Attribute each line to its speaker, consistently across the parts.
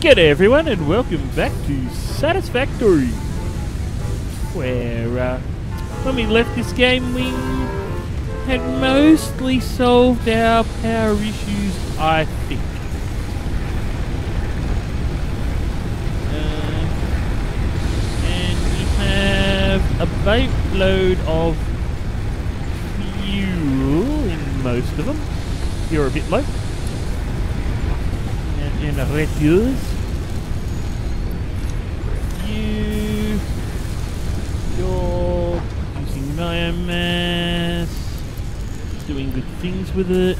Speaker 1: G'day everyone and welcome back to Satisfactory Where uh, when we left this game we had mostly solved our power issues I think. Uh, and we have a boatload of fuel in most of them. You're a bit low and refuse. You, you're using biomass, doing good things with it.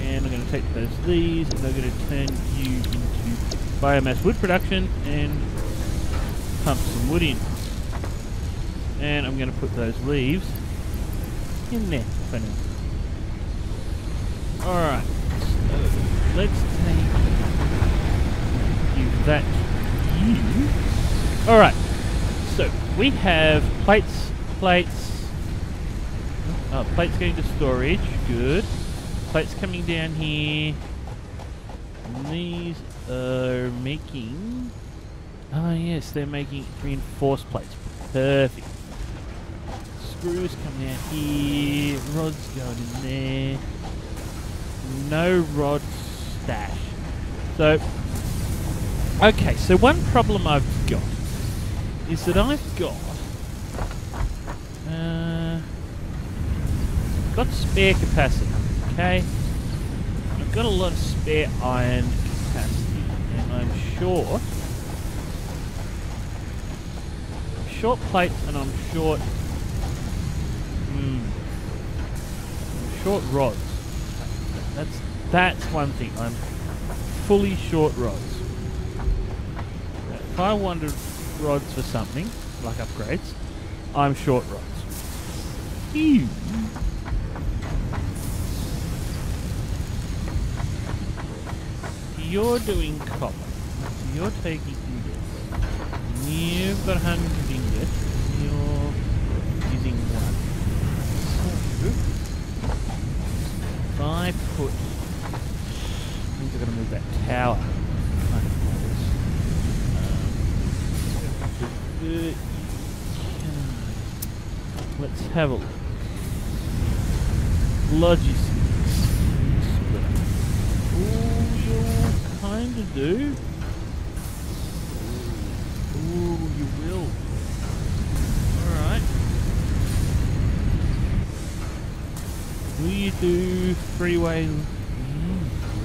Speaker 1: And I'm going to take those leaves and I'm going to turn you into biomass wood production and pump some wood in. And I'm going to put those leaves in there for now. Alright let's take you that you. Alright, so we have plates, plates, oh, plates going to storage, good. Plates coming down here. And these are making, oh yes, they're making reinforced plates, perfect. Screws coming out here, rods going in there. No rods stash. So, okay, so one problem I've got is that I've got uh, got spare capacity, okay? I've got a lot of spare iron capacity, and I'm short. Short plates, and I'm short. Hmm. Short rods. That's that's one thing. I'm fully short rods. If I wanted rods for something, like upgrades, I'm short rods. Ew. You're doing copper. You're taking ingots. You've got 100 ingots. You're using one. If I put Um, let's have a look. Logistics. Ooh, you'll kind of do. Ooh, you will. Alright. Will you do freeway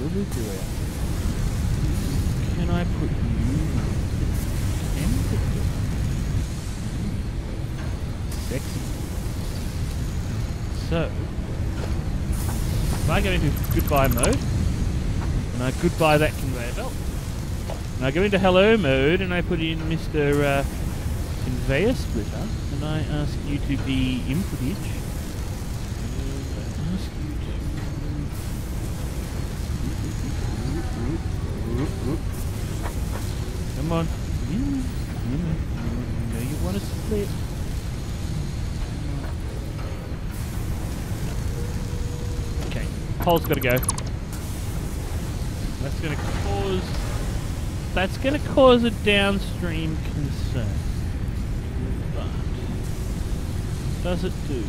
Speaker 1: really do it? Can I put you empathy? Sexy. So, if I go into goodbye mode, and I goodbye that conveyor belt, and I go into hello mode, and I put in Mr. Uh, conveyor splitter, and I ask you to be in Pole's got to go. That's going to cause. That's going to cause a downstream concern. But does it do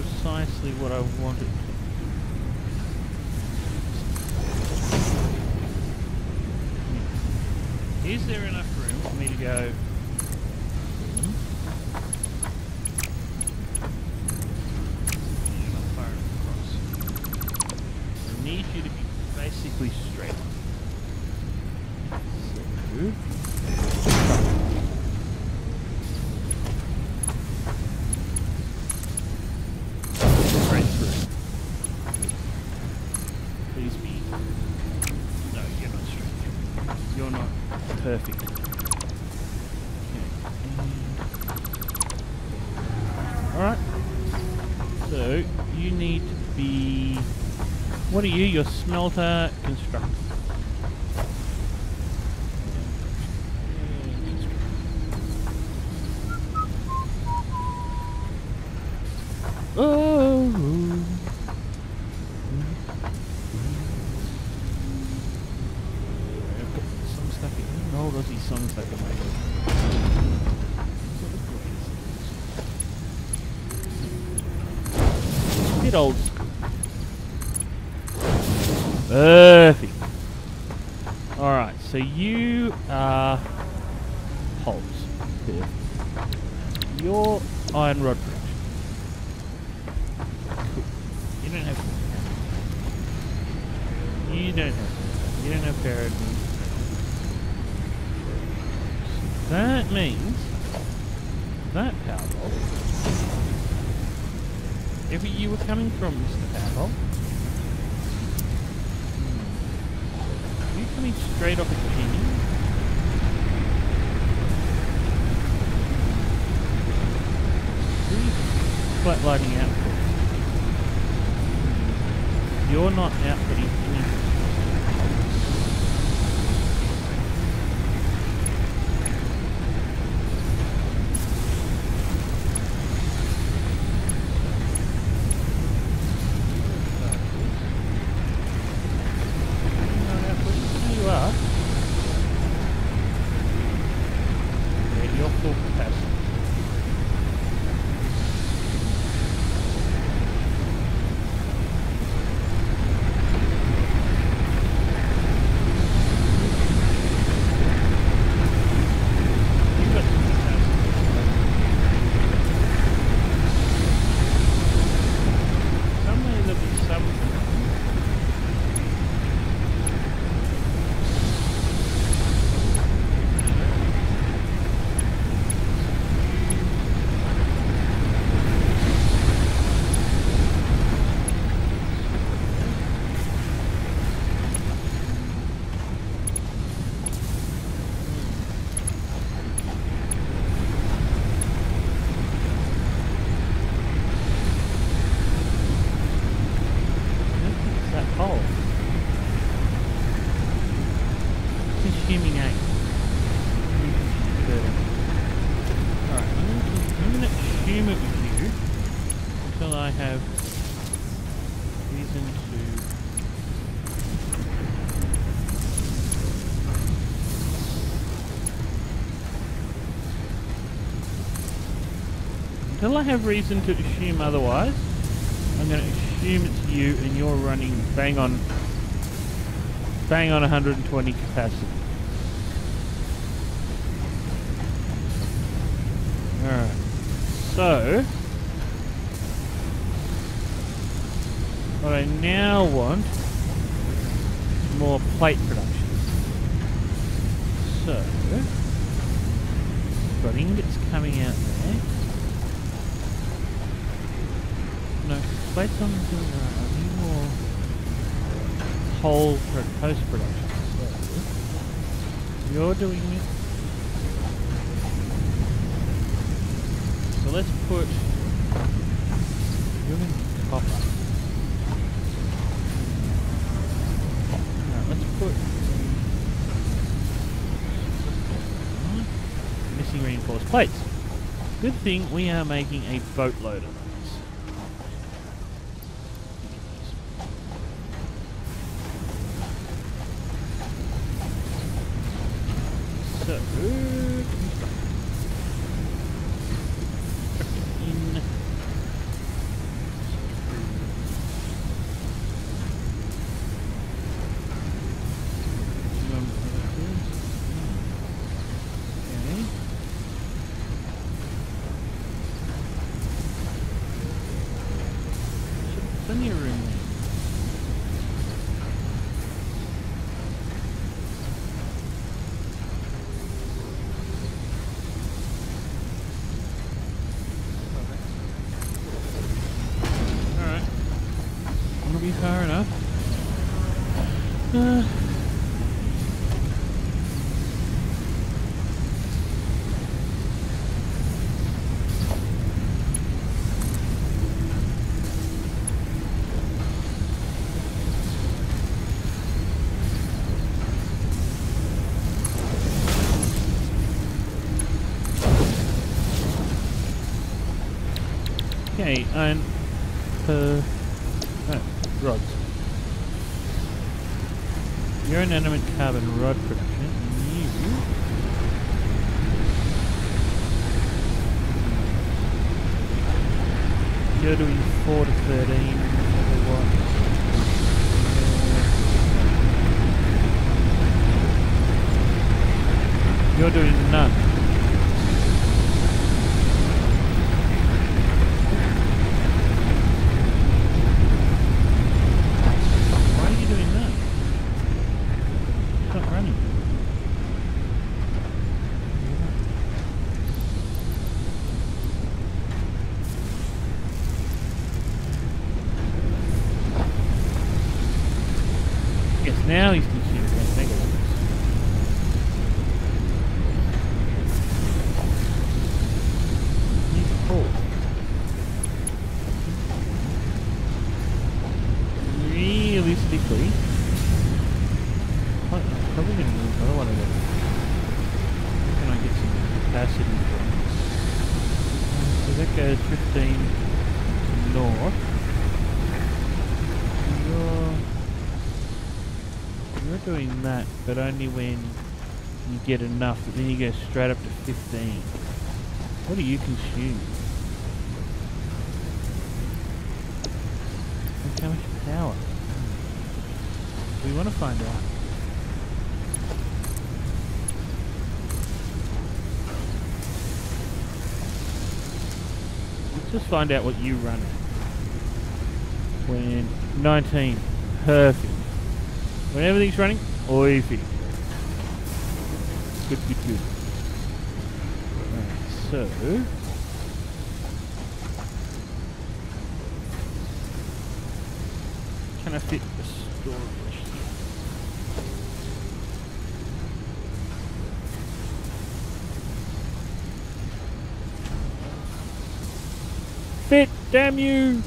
Speaker 1: precisely what I wanted? Is there enough room for me to go? I need you to be basically straight. So, perfect. Okay. Alright. So, you need to be... What are you? Your smelter rod. Cool. You don't have you don't have you don't have paradigm. That means that power bolt. If you were coming from Mr. Power Pole, are you coming straight off a genie? Who are you You're not outputting any There you are. Yeah, you're full capacity. You've got some capacity. Somewhere there'll be something. It's that hole. Consuming eight. Alright, I'm gonna- I'm gonna assume it was you until I have reason to I have reason to assume otherwise, I'm going to assume it's you and you're running bang on bang on 120 capacity. Alright. So what I now want is more plate production. So got ingots coming out there. No, plates on the uh, I need more whole for post production. So you're doing it. So let's put in copper. Alright, let's put missing reinforced plates. Good thing we are making a boatload of those. Be far enough. Uh, okay, and uh, oh, rods. You're an animate carbon rod production. You You're doing 4 to 13. or what? Uh, You're doing none. Why are you doing that? It's not running. Yes, now he's consuming that megawatt. He's full. Realistically, I- I'm probably going to need another one of those. Where can I get some capacity from? Uh, So that goes 15 to north. You're, you're doing that, but only when you get enough, but then you go straight up to 15. What do you consume? Like how much power? We want to find out. Let's just find out what you run at. When 19, perfect. When everything's running, oify. Good, good, good. Alright, so can I fit the storage? Fit, damn you!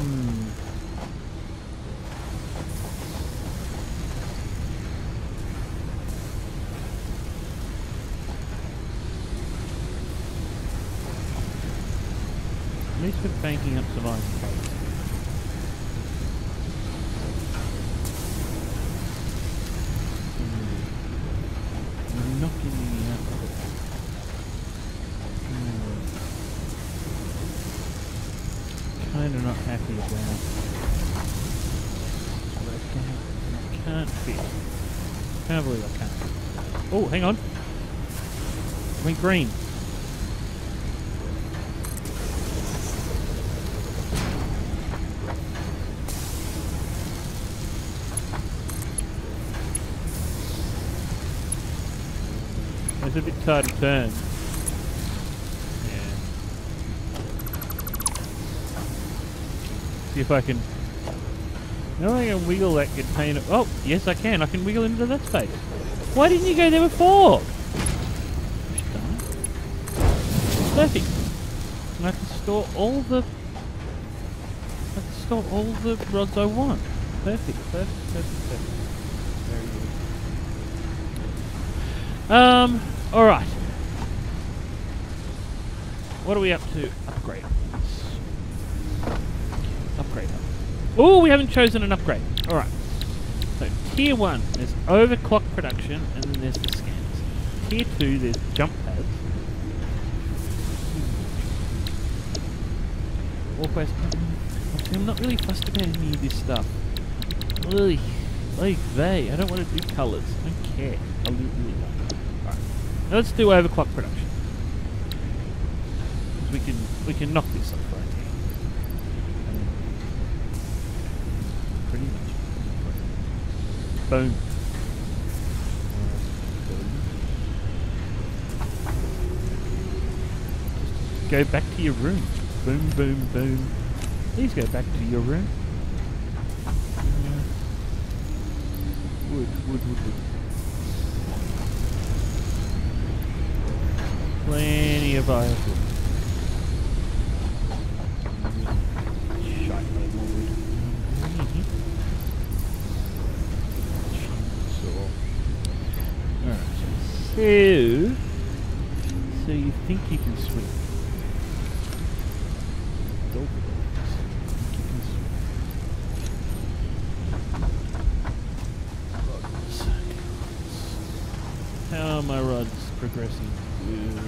Speaker 1: Hmm. At least we're banking up some iron plates. Hmm. We're not giving me output. Hmm. Kinda not happy about. But I can't, I can't fit. Can't believe I can't. Oh, hang on. Went green. It's a bit tight to turn. See if I can. No, I can wiggle that container. Oh, yes, I can. I can wiggle into that space. Why didn't you go there before? Perfect. And I can store all the. I can store all the rods I want. Perfect, perfect, perfect, perfect. Very good. Um, alright. What are we up to? Upgrade. Upgrade. Oh, we haven't chosen an upgrade. Alright. Tier 1, there's overclock production, and then there's the scans. Tier 2, there's jump pads. Walkways. I'm not really fussed about any of this stuff. Ugh. Like they. I don't want to do colours. I don't care. I don't. Alright. Now let's do overclock production. we can we can knock this off right here. Um, Pretty much. Boom. Go back to your room. Boom, boom, boom. Please go back to your room. Wood, wood, wood, wood. Plenty of iron. So you think you can swim. You can swim. How are my rods progressing? Good.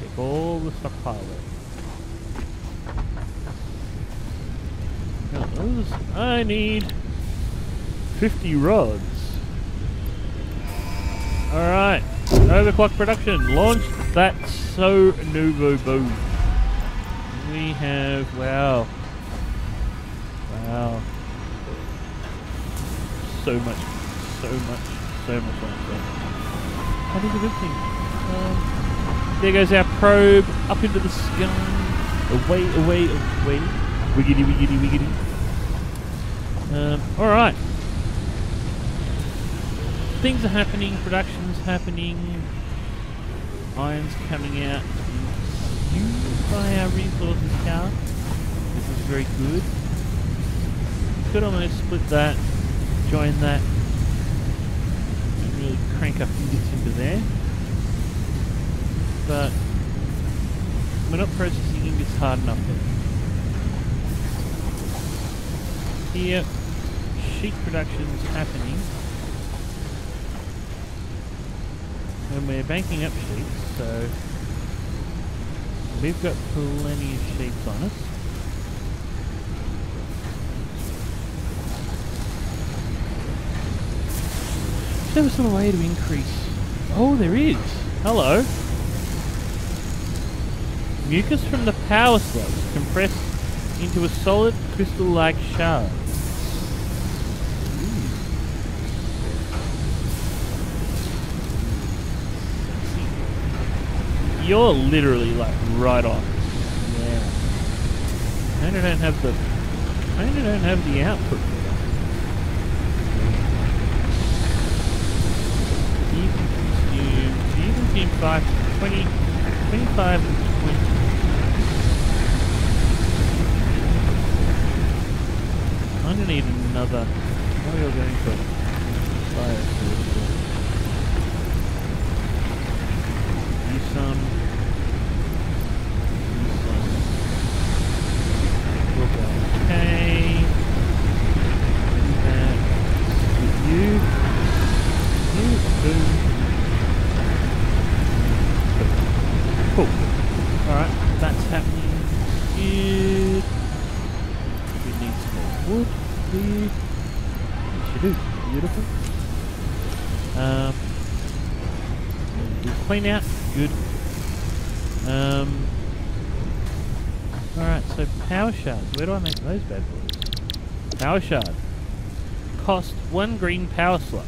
Speaker 1: Take all the stockpile away. Now I need 50 rods. Alright, overclock production launched. That's so Nuvo Boom. We have, wow. Wow. So much, so much, so much on That is a good thing. Um, there goes our probe up into the sky. Away, away, away. Wiggity, wiggity, wiggity. Um, alright. Things are happening, production's happening, iron's coming out used by our resources tower. This is very good. Could almost split that, join that, and really crank up units into there. But we're not processing ingots hard enough there. Here, sheet production's happening. And we're banking up sheets, so we've got plenty of sheets on us. There some way to increase? Oh, there is. Hello. Mucus from the power slugs compressed into a solid crystal-like shard. You're literally like right on. Yeah. I don't have the I don't have the output between 5, 20, 25 and 20. I'm gonna need another. What are you going for? Fire. Use some. Use some. We'll go. Okay. Do that. With you. You. Boom. Cool. Alright, that's happening. Good. We need some more wood. Good. We should do. Beautiful. Um, clean out. Good. Um, Alright, so power shards. Where do I make those bad boys? Power shard. Cost one green power slot.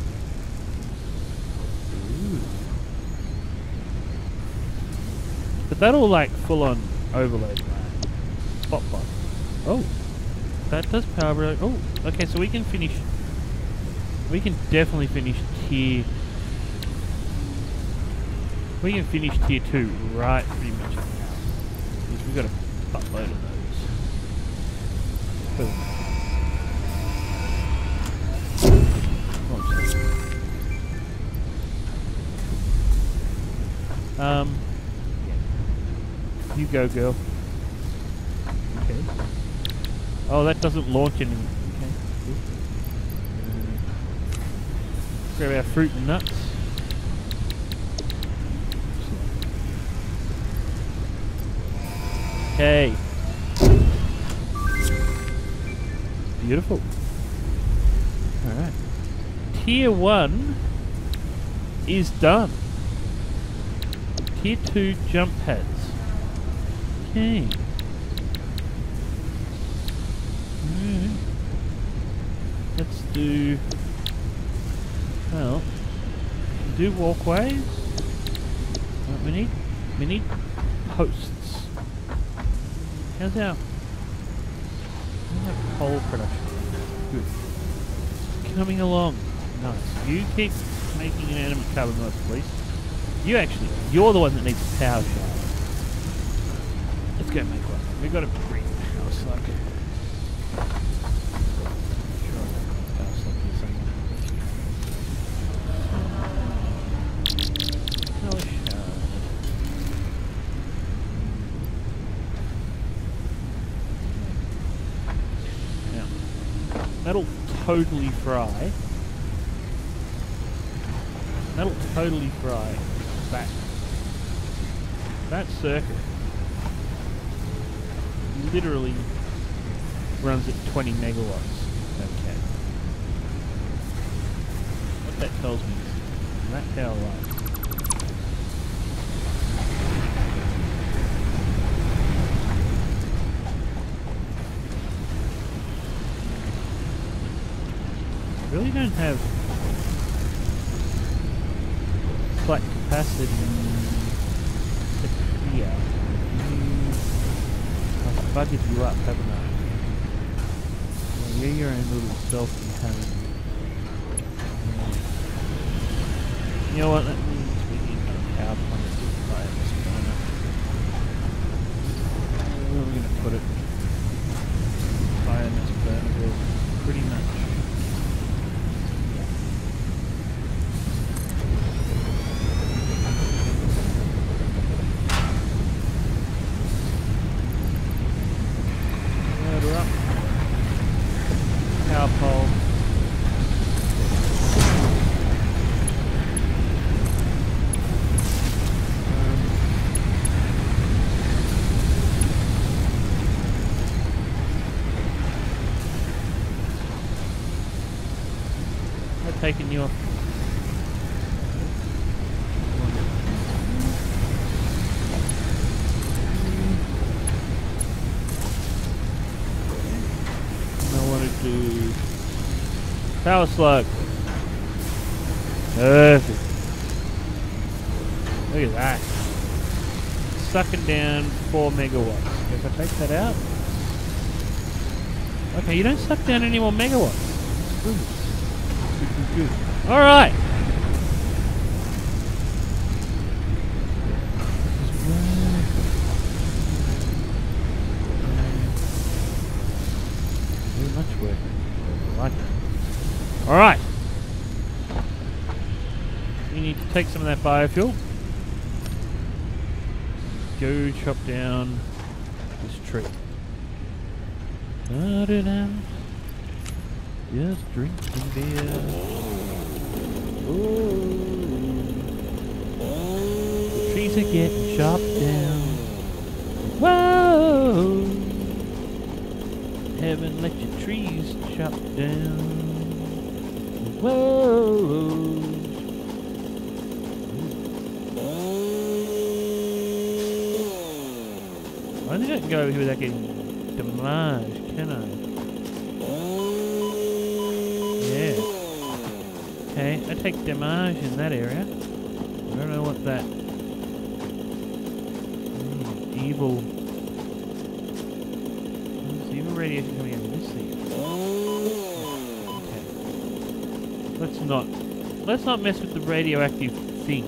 Speaker 1: But that'll like full on overload my spot Oh, that does power. Oh, okay. So we can finish. We can definitely finish tier. We can finish tier two right pretty much now because we've got a buttload of those. Boom. Um. You go, girl. Okay. Oh, that doesn't launch anything. Okay. Grab our fruit and nuts. Okay. Beautiful. Alright. Tier 1 is done. Tier 2 jump pads. Okay. Let's do... Well, do walkways. We need? We need posts. How's our... How's our coal production? Good. Coming along. Nice. You keep making an animate carbon noise, please. You actually, you're the one that needs a power shard. Let's go make one. We've got a green power slug. Sure, I've got a power slug here somewhere. Power shard. Now, that'll totally fry. That'll totally fry that. That circuit literally runs at 20 megawatts. Okay. What that tells me is that power line really don't have flat capacity to here. I've buggered you up, haven't I? Well, you're your own little self-contained. You know what? That means we need a power plant to fire this burner. Where are we going to put it? Fire this burner pretty much taking you off. I want to power slug. Perfect. Look at that. Sucking down four megawatts. If I take that out. Okay, you don't suck down any more megawatts. Good. All right. All right. You need to take some of that biofuel. Go chop down this tree. Cut it out. Just drinking beer. Ooh. The trees are getting chopped down. Whoa! Heaven let your trees chop down. Whoa! I don't think I can go over here without getting demolished, can I? I take damage in that area. I don't know what that mm, evil evil radiation coming out of this thing. Okay. Let's not let's not mess with the radioactive thing.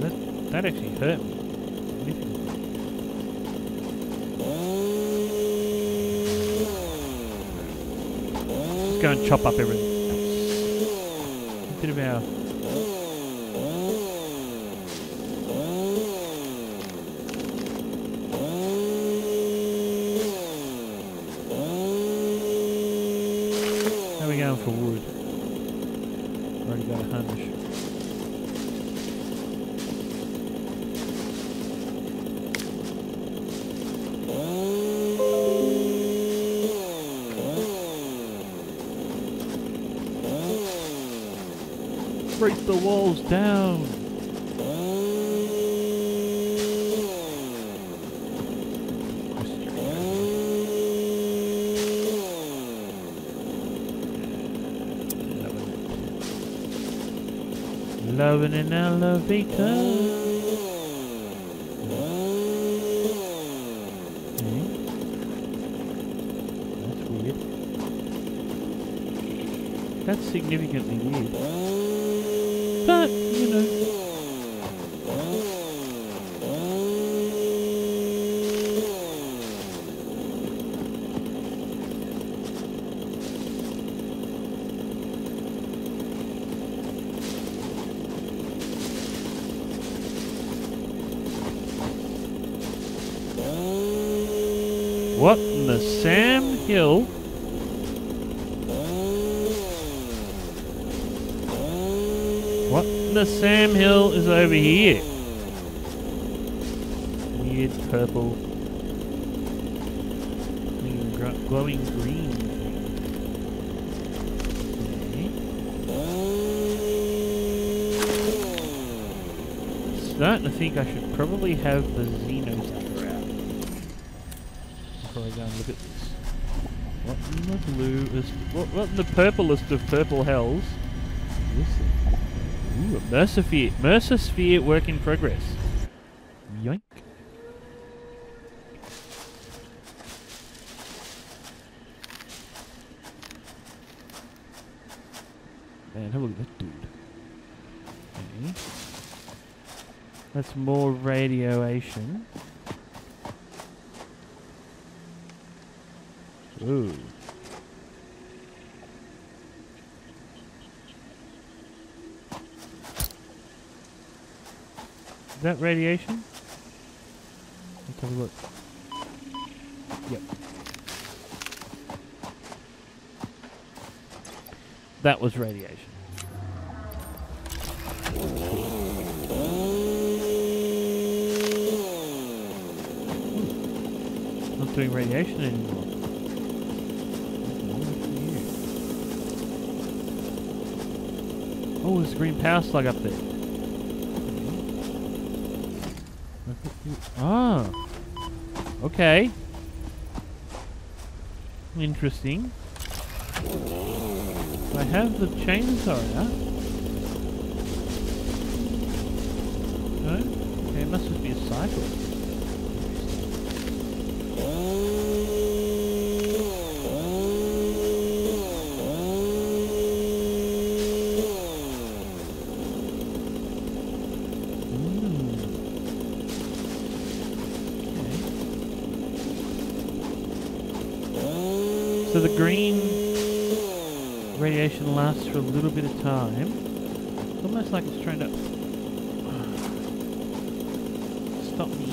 Speaker 1: That that actually hurt me. Go and chop up everything. A bit of our How are we going for wood? Already got a hunch. Break the walls down. Loving an elevator. Hmm? That's significantly weird. But, you know. What in the Sam Hill? What the Sam Hill is over here? Weird purple. Glowing green. Starting to think I should probably have the Xenozapper out before I go and look at this. What in the bluest, what, what in the purplest of purple hells? Ooh, a Mercersphere. Mercersphere work in progress. Yoink. Man, have a look at that dude. Okay. That's more radiation. Ooh. Is that radiation? Let's have a look. Yep. That was radiation. Not doing radiation anymore. Oh, there's a green power slug up there. Ah. Okay. Interesting. I have the chainsaw out. No? Okay, it must just be a cycle. Mm. Okay. So the green radiation lasts for a little bit of time. It's almost like it's trying to stop me.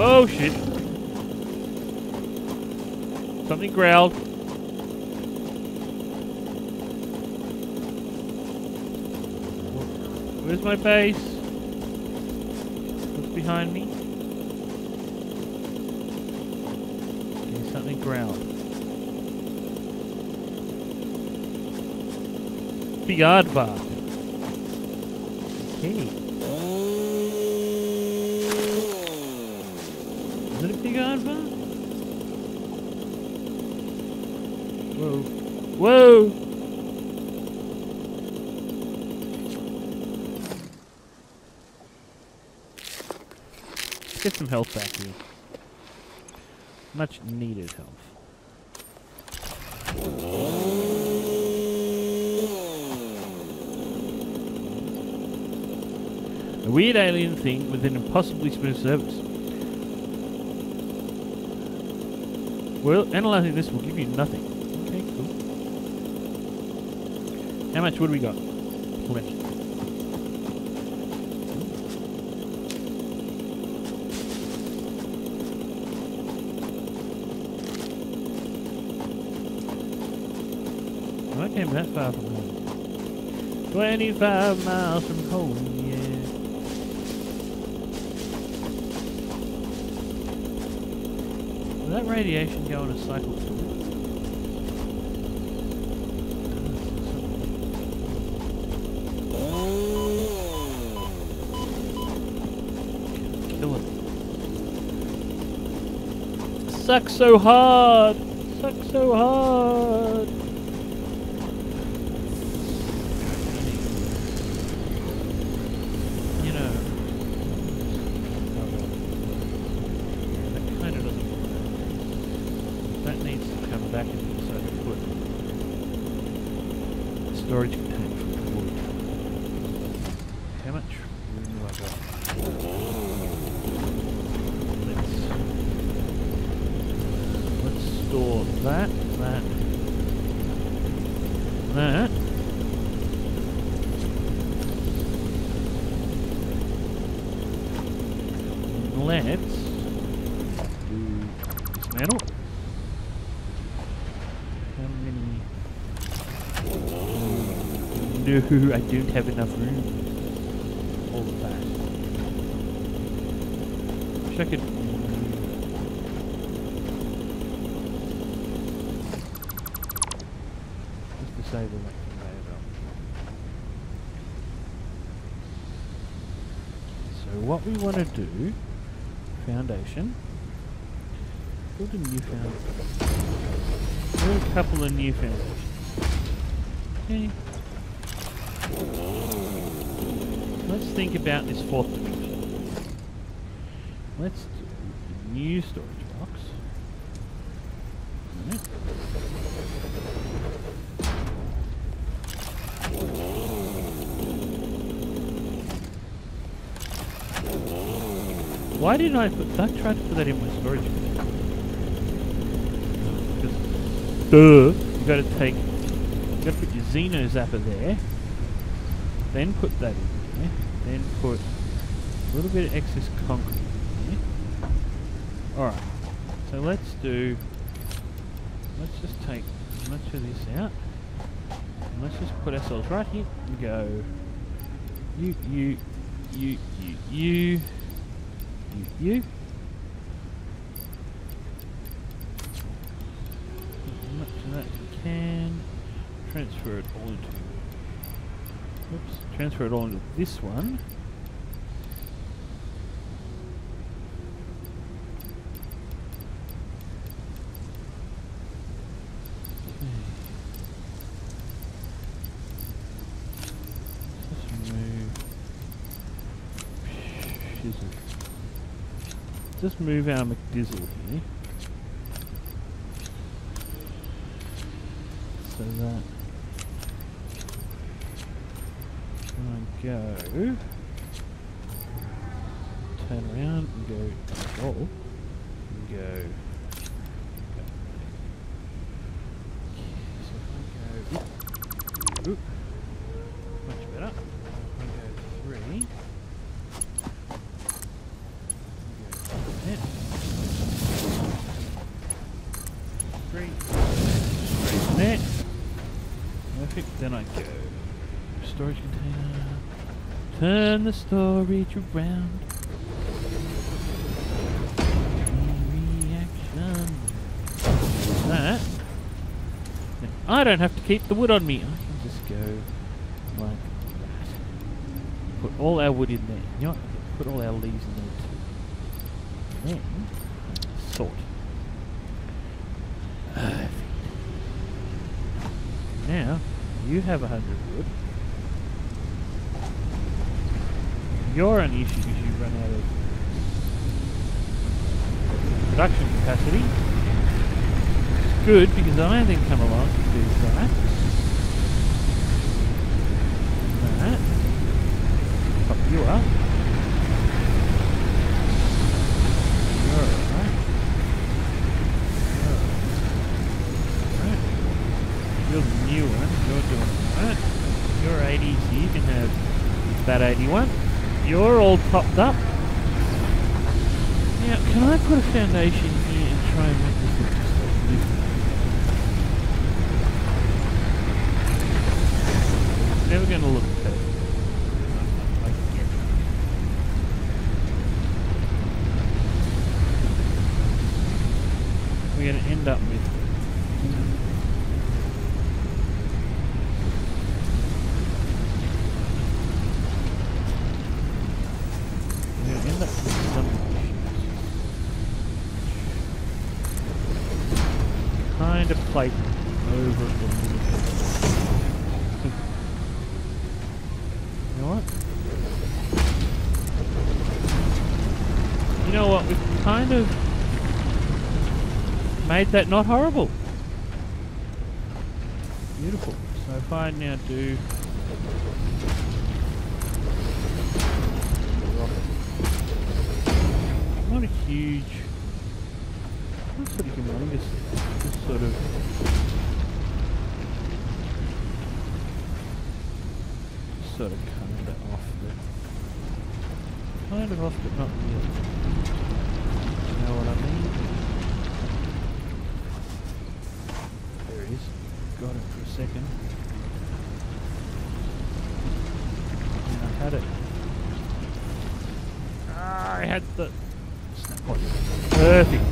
Speaker 1: Oh shit. Something growled. My base? What's behind me? Okay, something growled. Big aardvark. Okay. Is it a big aardvark? Whoa. Whoa! Get some health back here. Much needed health. A weird alien thing with an impossibly smooth surface. Well, analyzing this will give you nothing. Okay, cool. How much wood we got? Plenty. Came that far from home. 25 miles from home, yeah. Will that radiation go on a cycle. Sucks so hard! Sucks so hard! You know. That kind of doesn't work. That needs to come back into so I can put storage container for wood. How much room do I got? Let's let's store that, that, that. let's do dismantle. How many? I don't have enough room. All of that. Wish I could. Just disable that conveyor belt. So what we want to do, foundation, build a new foundation. Build a couple of new foundations. Okay. Let's think about this fourth dimension. Let's do new storage box. Why didn't I put that? Try to put that in my storage. Just, duh. You got to take. You got to put your Xeno Zapper there. Then put that in there. Then put a little bit of excess concrete in there. All right. So let's do. Let's just take much of this out. And let's just put ourselves right here and go. You, you, you, you, you. You, you. As much of that as you can. Transfer it all into. Oops. Transfer it into this one. Just move our McDizzle here. So that when I go. Turn around and go. Roll and go so if I go oop, oop, much better. If I go three Three. Straight there. Perfect. Then I go. Storage container. Turn the. Reaction. That. Then I don't have to keep the wood on me. I can just go like that. Put all our wood in there. You know what? Put all our leaves in there too. Then sort. Now you have a hundred wood. Your only issue is you run out of production capacity. It's good because I then come along and do that. That. Pop you up. You're alright. You're alright. The new one. You're doing that. You're 80, so you can have that 81. You're all topped up. Now, can I put a foundation here and try and make this look just never going to look perfect. I get it. We're going to end up with we're going to end up with some kind of plate over it a little bit. you know what? You know what? We've kind of made that not horrible. Beautiful. So if I now do not a huge, not sort of humongous, just sort of sort of kind of off the kind of off but not really. what I mean? There he is. Got it for a second. And I had it. Ah, I had the snap point. Perfect.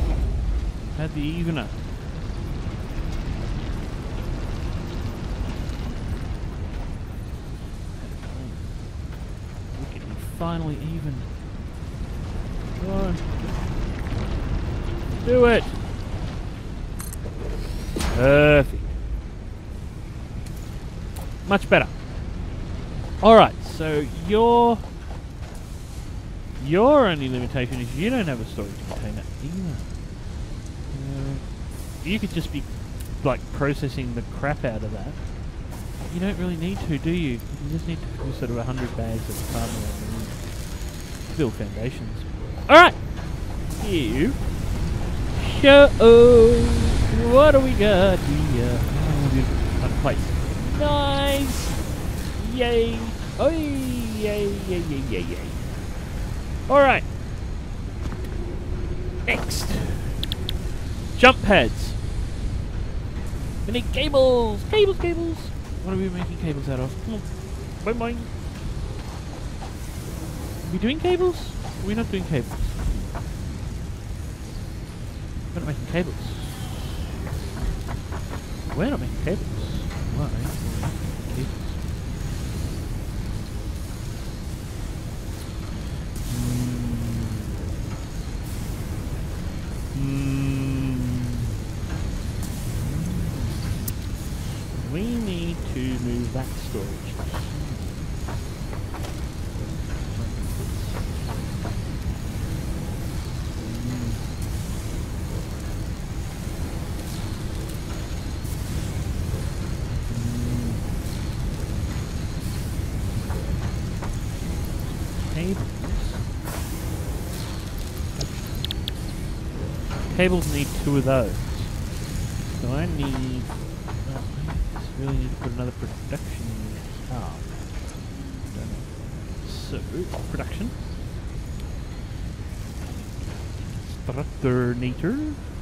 Speaker 1: Evener. Look finally even. Come on. Do it. Perfect. Much better. Alright, so your your only limitation is you don't have a storage container either. You could just be like processing the crap out of that. You don't really need to, do you? You just need to do sort of a hundred bags of carbon and build foundations. Alright! You show what do we got here? Oh. Nice! Yay! Oh, yay, yay, yay, yay, yay. Alright. Next. Jump pads. We need cables! Cables, cables! What are we making cables out of? Come on. Are we doing cables? We're we not doing cables? We're not making cables. We're not making cables. Why? Cables need two of those. So I need. Oh, I really need to put another production up. So, production. Structurnator. So.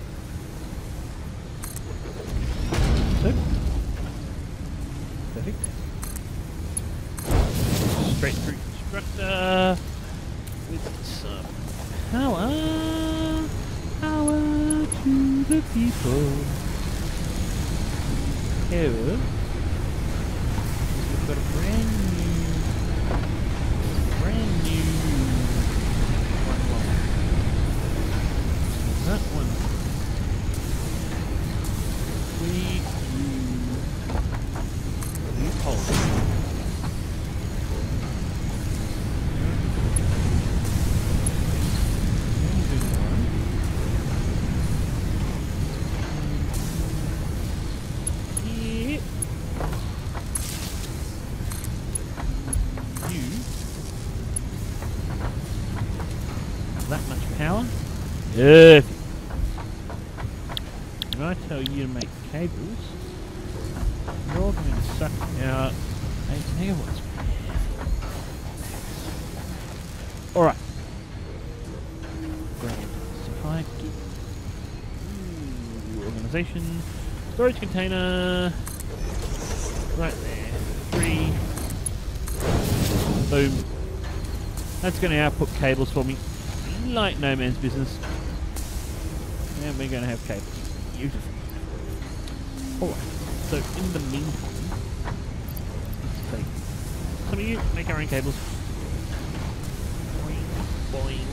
Speaker 1: When I tell you to make cables, you're all going to suck out 8 megawatts. Alright. Grand supply. Organization. Storage container. Right there. Three. Boom. That's going to output cables for me. Like no man's business. And we're going to have cables. Beautiful. Alright. So in the meantime, take some of you make our own cables.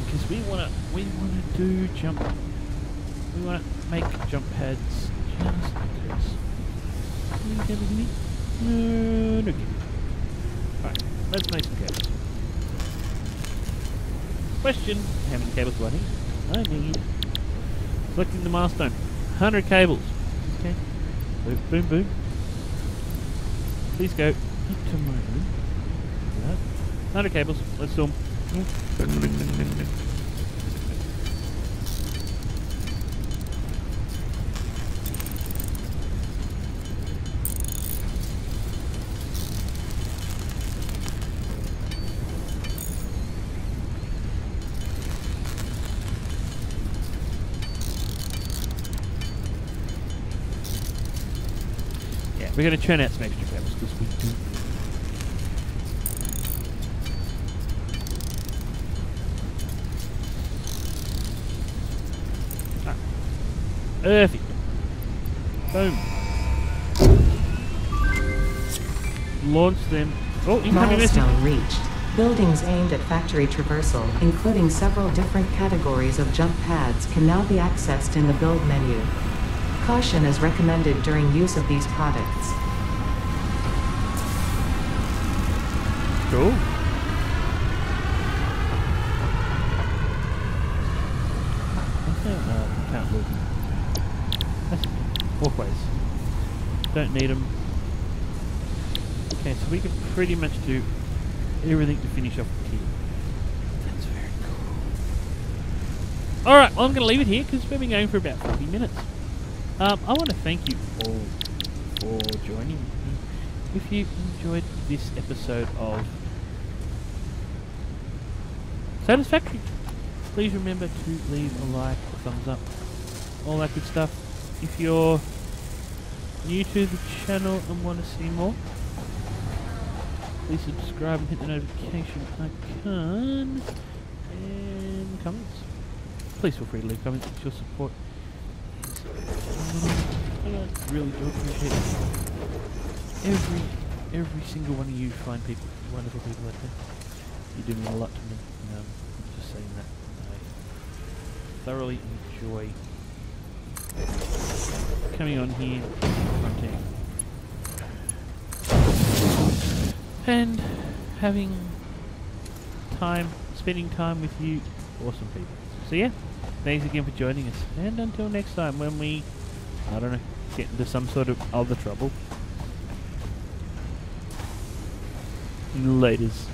Speaker 1: Because we want to, we want to do jump. We want to make jump pads just this. Can you cables me? No, no. Alright, let's make some cables. Question, how many cables do I need? I need, selecting the milestone, 100 cables. Okay, boom, boom, boom. Please go up to my room. 100 cables, let's do them. We're going to churn out some extra caps because we do. Ah. Perfect. Boom. Launch them. Oh, incoming.
Speaker 2: Milestone reached. Buildings aimed at factory traversal, including several different categories of jump pads, can now be accessed in the build menu. Caution is recommended during use of these products.
Speaker 1: Cool. Uh, can't look. That's walkways. Don't need them. Okay, so we can pretty much do everything to finish off the key. That's very cool. Alright, well I'm going to leave it here because we've been going for about 40 minutes. Um, I want to thank you all for joining me. If you enjoyed this episode of Satisfactory, please remember to leave a like, a thumbs up, all that good stuff. If you're new to the channel and want to see more, please subscribe and hit the notification icon and comments. Please feel free to leave comments. It's your support. Really do appreciate. Every every single one of you fine people, wonderful people out there. You do mean a lot to me. Um, just saying that. I thoroughly enjoy coming on here, fronting, and having time, spending time with you, awesome people. So yeah, thanks again for joining us, and until next time when we, I don't know, get into some sort of other trouble. Laters.